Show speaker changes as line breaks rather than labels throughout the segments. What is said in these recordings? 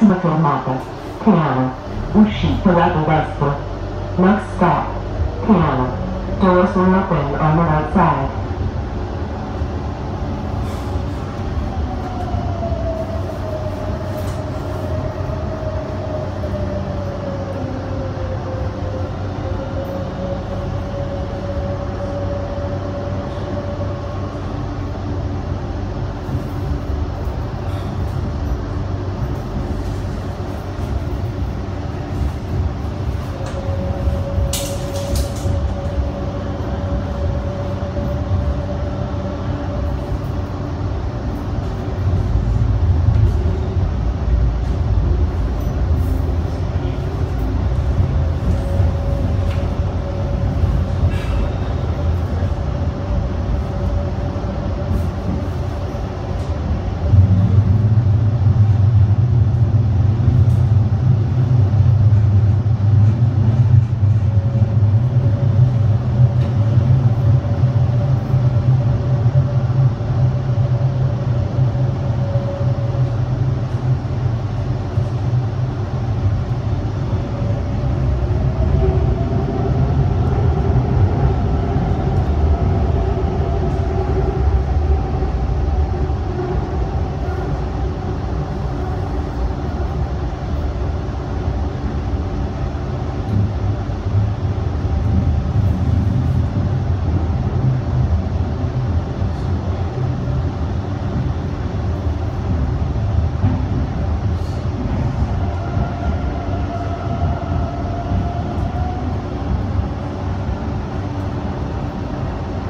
Prossima fermata. Teano. Uscita lato destro. Next stop. Teano. Doors will open on the right side.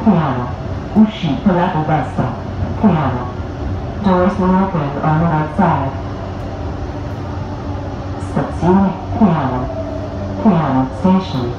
Teano. Uscita lato destro. Teano. Doors will open on the right side. Stazione Teano. Teano Station.